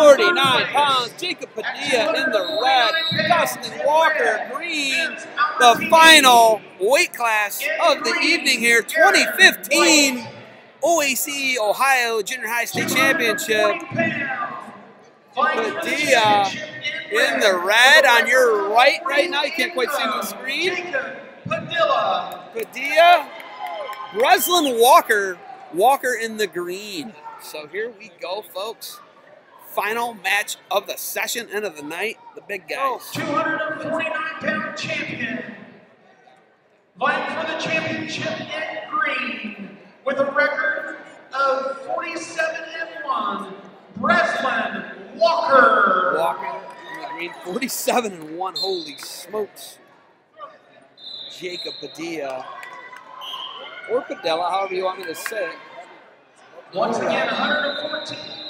249 pounds. Jacob Padilla in the red. Dustin Walker green. The final weight class of the evening here, 2015 OAC Ohio Junior High State Championship. Padilla in the red on your right right now. You can't quite see the screen. Padilla. Padilla. Breslin Walker. Walker in the green. So here we go, folks. Final match of the session, end of the night. The big guys. 249 pound champion. Vying for the championship in green with a record of 47 and 1. Breslin Walker. Walker in the green. 47 and 1. Holy smokes. Jacob Padilla. Or Padilla, however you want me to say it. Once again, 114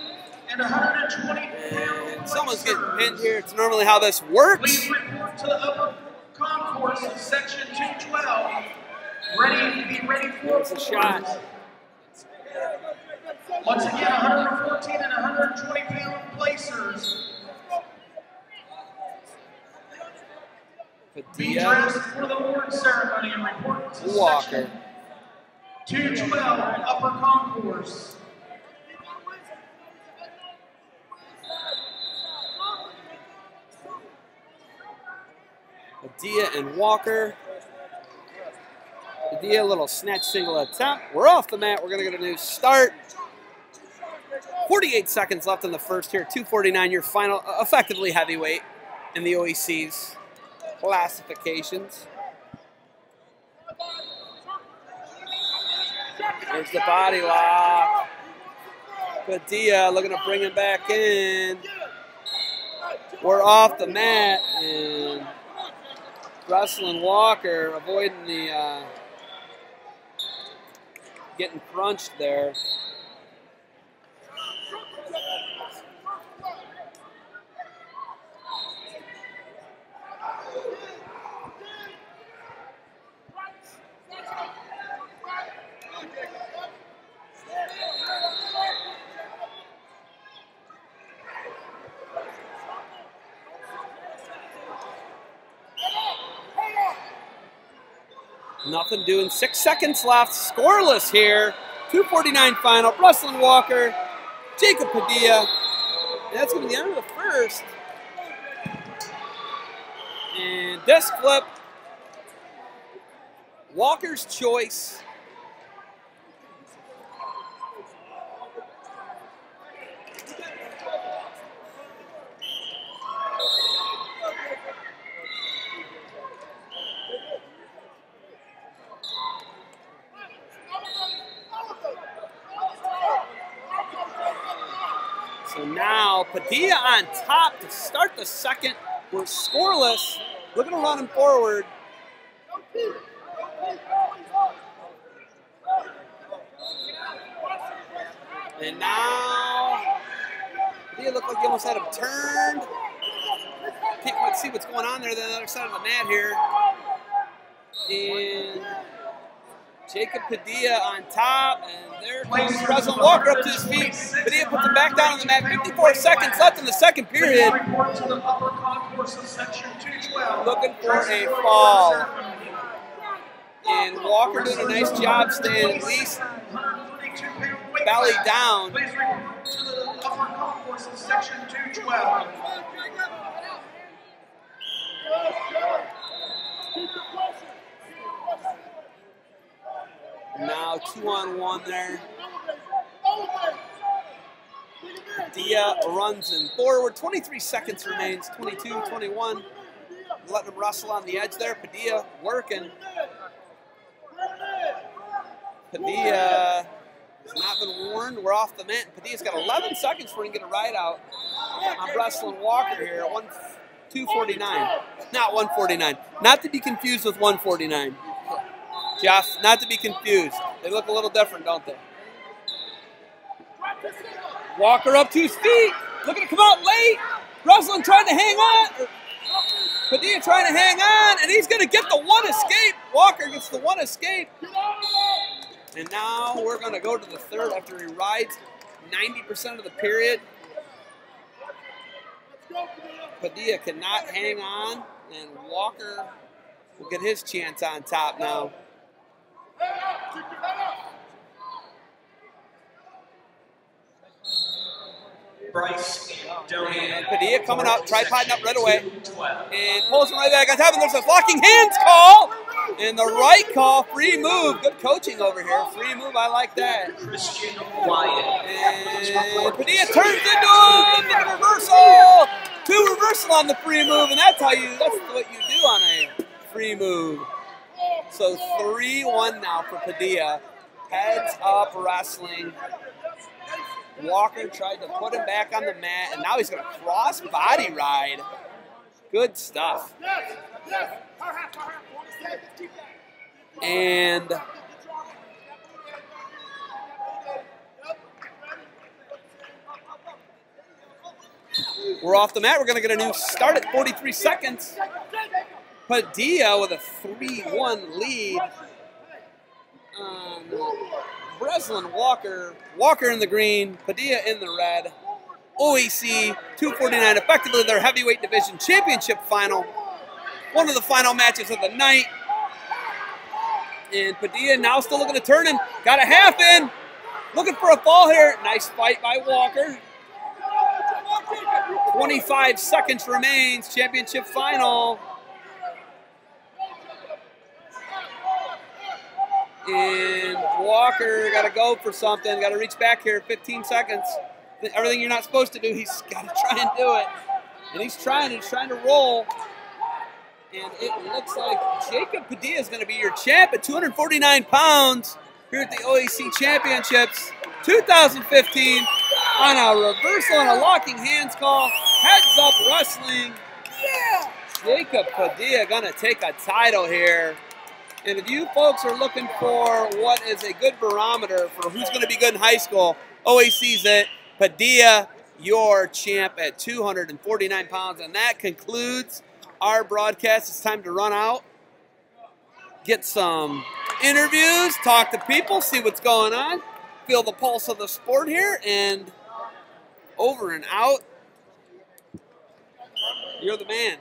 and 120 pounds. And someone's getting pinned here. It's normally how this works. Please report to the upper concourse of section 212. Ready, to be ready for It's a shot. Once again, 114 and 120 pound placers. Be dressed for the award ceremony and report to Walker. section 212 upper concourse. Padilla and Walker. Padilla, little snatch single attempt. We're off the mat. We're going to get a new start. 48 seconds left in the first here. 249, your final, uh, effectively heavyweight in the OEC's classifications. There's the body lock. Padilla looking to bring him back in. We're off the mat and Russell Walker avoiding the uh, getting crunched there. Nothing doing. Six seconds left. Scoreless here. 249 final. Russell Walker, Jacob Padilla. That's going to be the end of the first. And disc flip. Walker's choice. So now Padilla on top to start the second. We're scoreless. Looking to run him forward. And now Padilla looked like he almost had him turned. Can't quite see what's going on there on the other side of the mat here. And Jacob Padilla on top, and there comes President Walker up to his feet. Padilla puts him back down on the mat. 54 seconds left in the second period. to the upper concourse of section 212. Looking for a fall. And Walker doing a nice job staying at least 132 pound weight belly down. Please report to the upper concourse of section 212. Now two on one there. Padilla runs in forward. 23 seconds remains. 22, 21. Letting him wrestle on the edge there. Padilla working. Padilla has not been warned. We're off the mat. Padilla's got 11 seconds for him to get a ride out. I'm wrestling Walker here at 1, 249. Not 149. Not to be confused with 149. Jeff, not to be confused. They look a little different, don't they? Walker up to his feet. Looking to come out late. Roslin trying to hang on. Padilla trying to hang on, and he's going to get the one escape. Walker gets the one escape. And now we're going to go to the third after he rides 90% of the period. Padilla cannot hang on, and Walker will get his chance on top now. Bryce And Padilla coming up, tripoding up right away. And pulls him right back on top, and there's a locking hands call. And the right call, free move. Good coaching over here. Free move, I like that. Christian Wyatt. And Padilla turns into a, into a reversal. Two reversal on the free move, and that's how you, that's what you do on a free move. So 3-1 now for Padilla. Heads up wrestling. Walker tried to put him back on the mat, and now he's going to cross body ride. Good stuff. And we're off the mat. We're going to get a new start at 43 seconds. Padilla with a 3-1 lead on Breslin Walker. Walker in the green, Padilla in the red. OEC 249, effectively their heavyweight division championship final. One of the final matches of the night. And Padilla now still looking to turn him. Got a half in. Looking for a fall here. Nice fight by Walker. 25 seconds remains. Championship final. And Walker got to go for something. Got to reach back here. 15 seconds. Everything you're not supposed to do, he's got to try and do it. And he's trying. He's trying to roll. And it looks like Jacob Padilla is going to be your champ at 249 pounds here at the OAC Championships 2015 on a reversal and a locking hands call. Heads up wrestling. Yeah. Jacob Padilla going to take a title here. And if you folks are looking for what is a good barometer for who's going to be good in high school, OAC's it. Padilla, your champ at 249 pounds. And that concludes our broadcast. It's time to run out, get some interviews, talk to people, see what's going on, feel the pulse of the sport here, and over and out. You're the man.